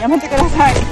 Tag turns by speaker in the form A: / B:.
A: やめてください